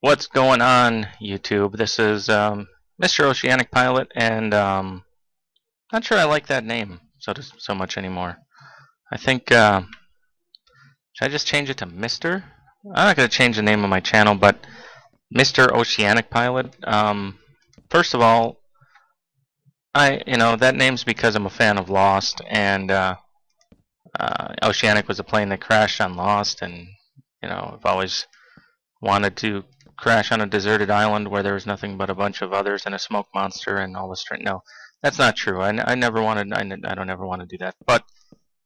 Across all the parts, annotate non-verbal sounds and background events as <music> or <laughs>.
What's going on, YouTube? This is um, Mr. Oceanic Pilot, and um, not sure I like that name so so much anymore. I think uh, should I just change it to Mister? I'm not to change the name of my channel, but Mr. Oceanic Pilot. Um, first of all, I you know that name's because I'm a fan of Lost, and uh, uh, Oceanic was a plane that crashed on Lost, and you know I've always wanted to crash on a deserted island where there was nothing but a bunch of others and a smoke monster and all the strength. No, that's not true. I, I never wanted. I, I don't ever want to do that. But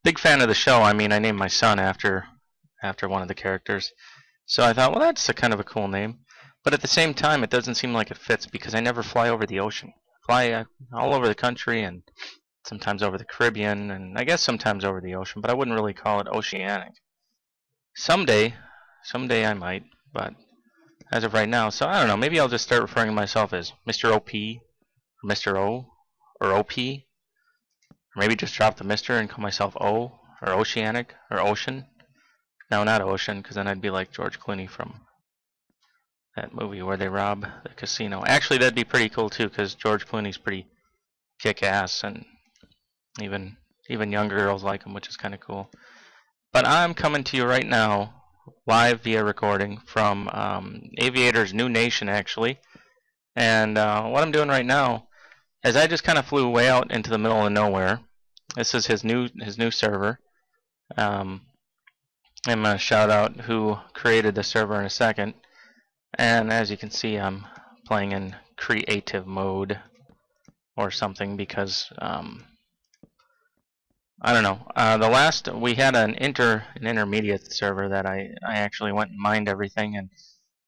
big fan of the show. I mean, I named my son after after one of the characters. So I thought, well, that's a kind of a cool name. But at the same time, it doesn't seem like it fits because I never fly over the ocean. I fly uh, all over the country and sometimes over the Caribbean and I guess sometimes over the ocean, but I wouldn't really call it oceanic. Someday, someday I might but as of right now, so I don't know. Maybe I'll just start referring to myself as Mr. OP, or Mr. O, or OP, or maybe just drop the Mr. and call myself O, or Oceanic, or Ocean. No, not Ocean, because then I'd be like George Clooney from that movie where they rob the casino. Actually, that'd be pretty cool too, because George Clooney's pretty kick-ass, and even even younger girls like him, which is kind of cool. But I'm coming to you right now live via recording from um, Aviator's New Nation, actually. And uh, what I'm doing right now is I just kind of flew way out into the middle of nowhere. This is his new his new server. Um, I'm gonna shout out who created the server in a second. And as you can see, I'm playing in creative mode or something because um, I don't know. Uh, the last we had an inter an intermediate server that I I actually went and mined everything and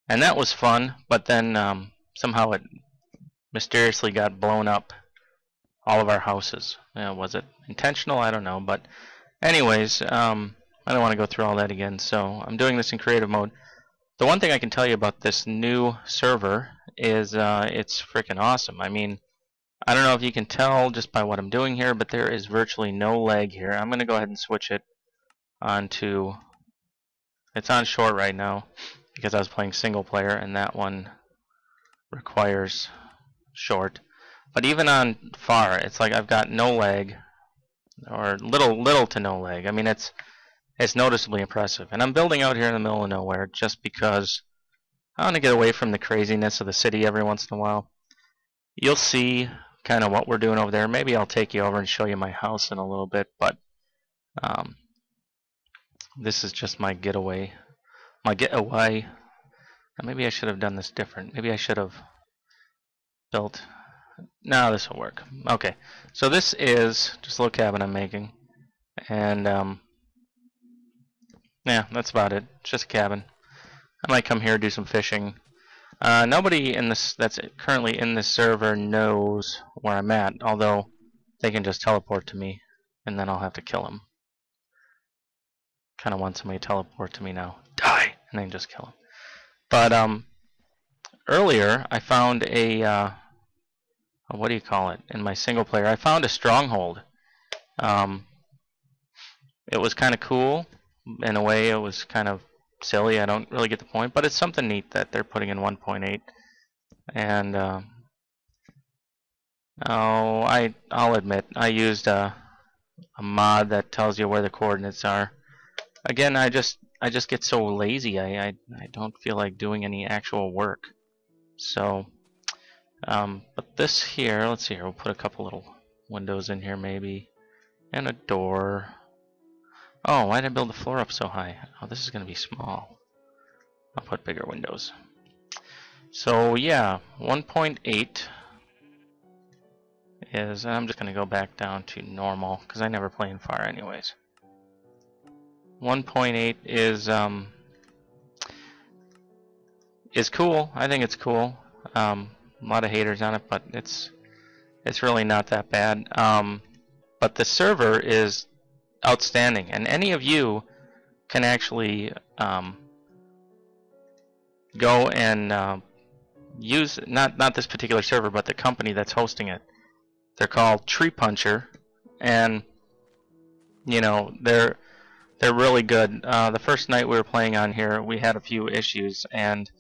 and that was fun. But then um, somehow it mysteriously got blown up. All of our houses. Uh, was it intentional? I don't know. But anyways, um, I don't want to go through all that again. So I'm doing this in creative mode. The one thing I can tell you about this new server is uh, it's freaking awesome. I mean I don't know if you can tell just by what I'm doing here, but there is virtually no lag here. I'm going to go ahead and switch it onto, it's on short right now because I was playing single player and that one requires short. But even on far, it's like I've got no lag or little little to no lag. I mean it's it's noticeably impressive. And I'm building out here in the middle of nowhere just because I want to get away from the craziness of the city every once in a while. You'll see kind of what we're doing over there. Maybe I'll take you over and show you my house in a little bit, but um, this is just my getaway. My getaway. Maybe I should have done this different. Maybe I should have built. Now this will work. Okay, so this is just a little cabin I'm making, and um, yeah, that's about it. It's just a cabin. I might come here do some fishing uh, nobody in this that's currently in this server knows where I'm at, although they can just teleport to me, and then I'll have to kill them. Kind of want somebody to teleport to me now. Die! And then just kill them. But um, earlier I found a uh, what do you call it in my single player? I found a stronghold. Um, it was kind of cool in a way. It was kind of silly. I don't really get the point, but it's something neat that they're putting in 1.8. And uh, oh, I I'll admit I used a, a mod that tells you where the coordinates are. Again, I just I just get so lazy. I I, I don't feel like doing any actual work. So, um, but this here, let's see here. We'll put a couple little windows in here maybe, and a door. Oh, why did I build the floor up so high? Oh, this is going to be small. I'll put bigger windows. So yeah, 1.8 is, I'm just going to go back down to normal because I never play in far anyways. 1.8 is um, is cool. I think it's cool. Um, a lot of haters on it, but it's it's really not that bad. Um, but the server is outstanding. And any of you can actually um, go and uh, use not not this particular server, but the company that's hosting it. They're called Tree Puncher, and you know they're they're really good. Uh, the first night we were playing on here, we had a few issues, and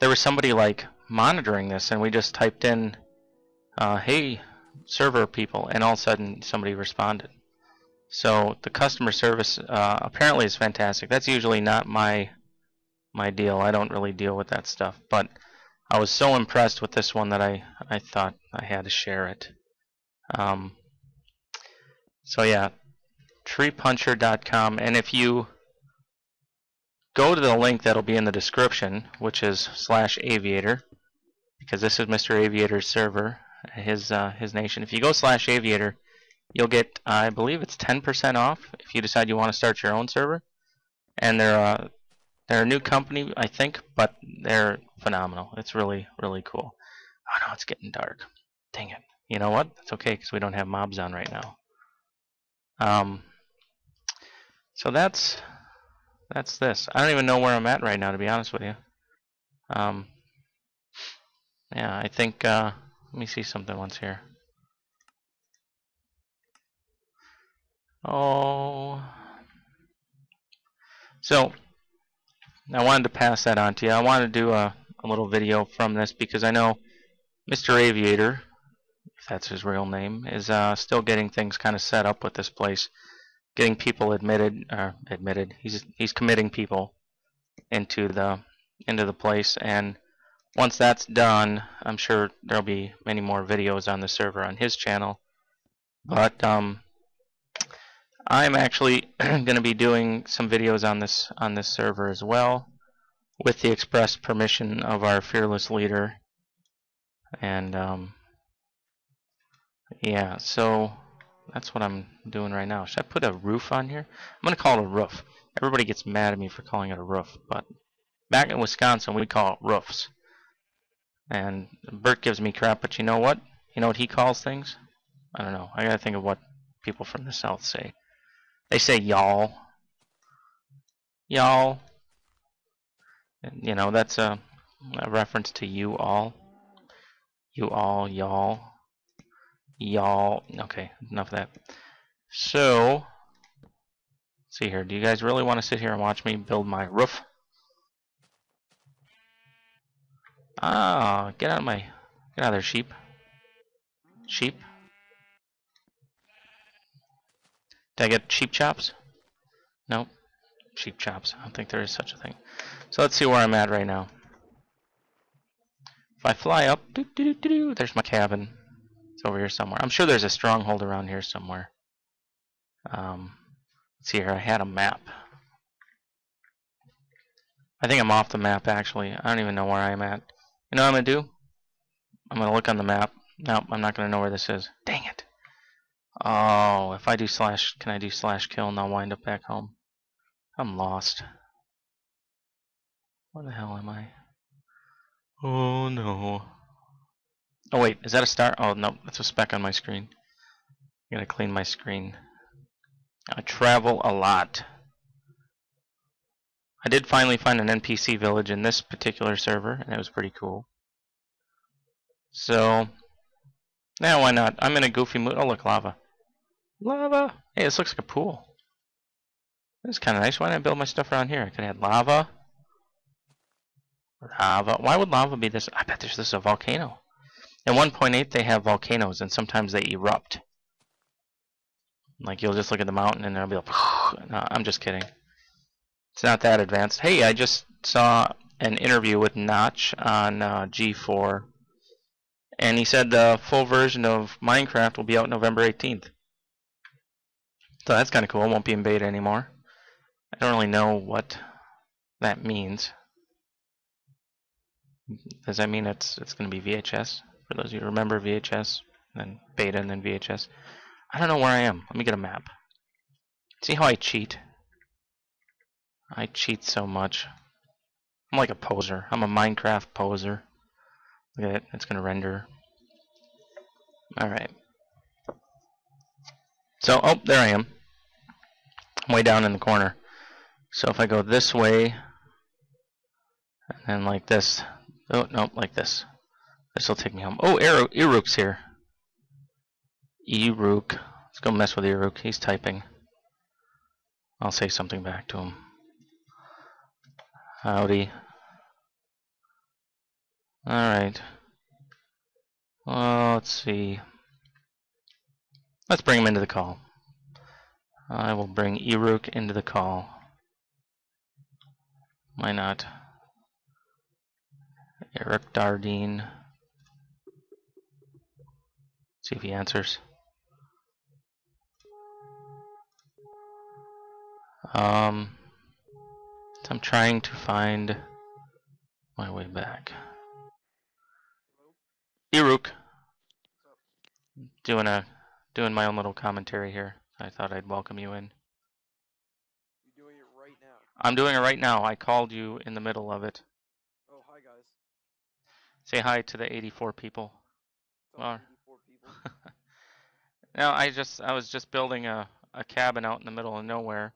there was somebody like monitoring this, and we just typed in, uh, "Hey, server people," and all of a sudden somebody responded. So the customer service uh, apparently is fantastic. That's usually not my my deal. I don't really deal with that stuff, but I was so impressed with this one that I I thought I had to share it. Um, so yeah, treepuncher.com, and if you go to the link that'll be in the description, which is slash aviator, because this is Mr. Aviator's server, his uh, his nation. If you go slash aviator, you'll get I believe it's 10% off if you decide you want to start your own server, and they're uh, they're a new company I think, but they're phenomenal. It's really really cool. Oh no, it's getting dark. Dang it. You know what? It's okay because we don't have mobs on right now. Um, so that's that's this. I don't even know where I'm at right now, to be honest with you. Um, yeah, I think, uh, let me see something once here. Oh. So, I wanted to pass that on to you. I wanted to do a, a little video from this because I know Mr. Aviator, if that's his real name, is uh, still getting things kind of set up with this place getting people admitted uh, admitted he's he's committing people into the into the place and once that's done I'm sure there'll be many more videos on the server on his channel but um, I'm actually <clears throat> going to be doing some videos on this on this server as well with the express permission of our fearless leader and um, yeah so that's what I'm doing right now. Should I put a roof on here? I'm going to call it a roof. Everybody gets mad at me for calling it a roof, but back in Wisconsin, we call it roofs. And Bert gives me crap, but you know what? You know what he calls things? I don't know. I gotta think of what people from the South say. They say y'all. Y'all. You know, that's a, a reference to you all. You all, y'all y'all. Okay, enough of that. So, see here. Do you guys really want to sit here and watch me build my roof? Ah, get out of my, get out of there, sheep. Sheep. Did I get cheap chops? Nope. Cheap chops. I don't think there is such a thing. So let's see where I'm at right now. If I fly up, doo -doo -doo there's my cabin. It's over here somewhere. I'm sure there's a stronghold around here somewhere. Um, let's see here. I had a map. I think I'm off the map actually. I don't even know where I'm at. You know what I'm gonna do? I'm gonna look on the map. Nope, I'm not gonna know where this is. Dang it. Oh, if I do slash, can I do slash kill and I'll wind up back home? I'm lost. Where the hell am I? Oh no. Oh wait, is that a star? Oh no, that's a speck on my screen. I'm gonna clean my screen. I travel a lot. I did finally find an NPC village in this particular server, and it was pretty cool. So, now why not? I'm in a goofy mood. Oh look, lava. Lava! Hey, this looks like a pool. This is kind of nice. Why didn't I build my stuff around here? I could have lava. Lava. Why would lava be this? I bet this is a volcano. In 1.8 they have volcanoes and sometimes they erupt. Like you'll just look at the mountain and there'll be like, <laughs> no, I'm just kidding. It's not that advanced. Hey, I just saw an interview with Notch on uh, G4 and he said the full version of Minecraft will be out November 18th. So that's kind of cool. It won't be in beta anymore. I don't really know what that means. Does that mean it's it's going to be VHS? For those of you who remember VHS, then beta, and then VHS. I don't know where I am. Let me get a map. See how I cheat? I cheat so much. I'm like a poser. I'm a Minecraft poser. Look at it. It's going to render. Alright. So, oh, there I am. I'm way down in the corner. So if I go this way, and then like this, oh, no, like this. This will take me home. Oh, Eru Eroock's here. Eroock. Let's go mess with Eroock. He's typing. I'll say something back to him. Howdy. Alright. Well, let's see. Let's bring him into the call. I will bring Eroock into the call. Why not? Eric Dardine. See if he answers. Um, so I'm trying to find my way back. Eroock. Doing a doing my own little commentary here. I thought I'd welcome you in. You're doing it right now. I'm doing it right now. I called you in the middle of it. Oh, hi guys. Say hi to the 84 people. Well- 84 people? <laughs> No, I just I was just building a, a cabin out in the middle of nowhere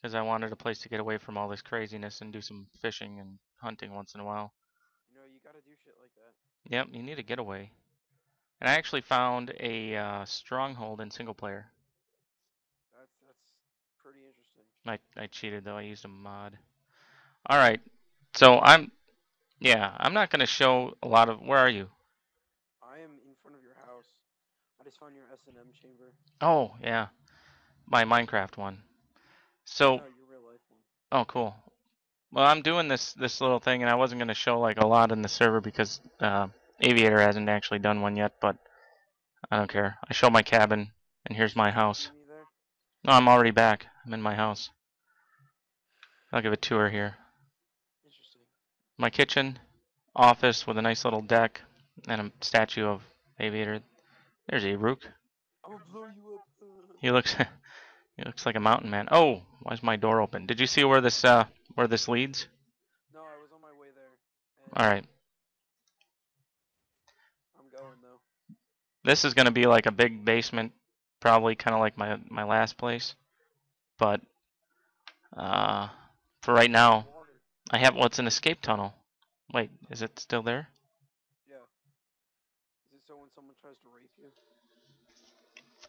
because I wanted a place to get away from all this craziness and do some fishing and hunting once in a while. You know, you gotta do shit like that. Yep, you need a getaway. And I actually found a uh, stronghold in single player. That's that's pretty interesting. I I cheated though. I used a mod. All right. So I'm yeah, I'm not going to show a lot of where are you? I am in front of your house. I just found your S and M chamber. Oh, yeah. My Minecraft one. So, No, your real life one. oh cool. Well, I'm doing this this little thing and I wasn't going to show like a lot in the server because uh Aviator hasn't actually done one yet, but I don't care. I show my cabin and here's my house. See me there? No, I'm already back. I'm in my house. I'll give a tour here. Interesting. My kitchen, office with a nice little deck, and a statue of Aviator. There's Eroock. I'm gonna blow you up. <laughs> He looks <laughs> he looks like a mountain man. Oh, why's my door open? Did you see where this uh where this leads? No, I was on my way there. All right. Going though. This is going to be like a big basement, probably kind of like my my last place. But uh for right now, I have what's an escape tunnel. Wait, is it still there? Yeah. Is it so when someone tries to rape you?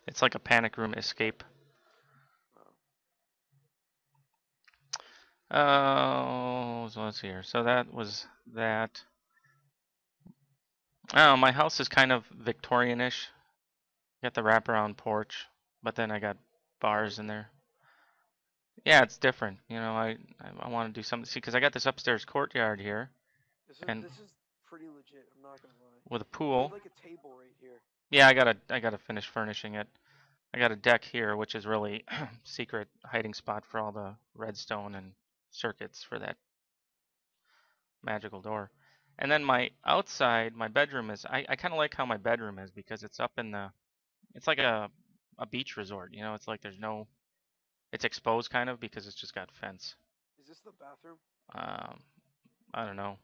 It's like a panic room escape. Oh. Oh, so let's see here. So that was that. Oh, my house is kind of Victorian-ish. Got the wraparound porch, but then I got bars in there. Yeah, it's different. You know, I I, I want to do something. See, because I got this upstairs courtyard here This is And- this is pretty legit. I'm not gonna lie. with a pool. like a table right here. Yeah, I gotta I gotta finish furnishing it. I got a deck here, which is really <clears throat> secret hiding spot for all the redstone and circuits for that magical door. And then my outside, my bedroom is I, I kinda like how my bedroom is because it's up in the it's like a a beach resort, you know, it's like there's no it's exposed kind of because it's just got fence. Is this the bathroom? Um I don't know.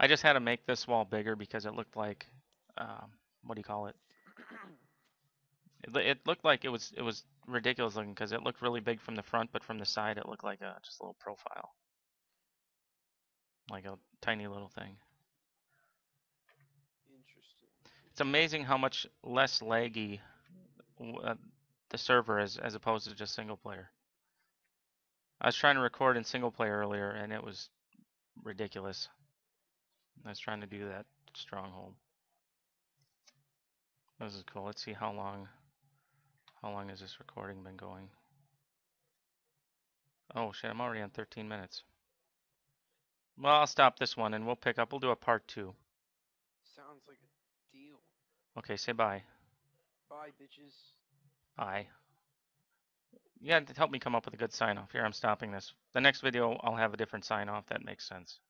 I just had to make this wall bigger because it looked like um what do you call it? <clears throat> It, it looked like it was it was ridiculous looking because it looked really big from the front, but from the side it looked like a just a little profile, like a tiny little thing. Interesting. It's amazing how much less laggy uh, the server is as opposed to just single player. I was trying to record in single player earlier and it was ridiculous. I was trying to do that stronghold. This is cool. Let's see how long how long has this recording been going? Oh shit, I'm already on 13 minutes. Well, I'll stop this one and we'll pick up. We'll do a part 2. Sounds like a deal. Okay, say bye. Bye, bitches. Bye. You got to help me come up with a good sign off. Here, I'm stopping this. The next video, I'll have a different sign off that makes sense.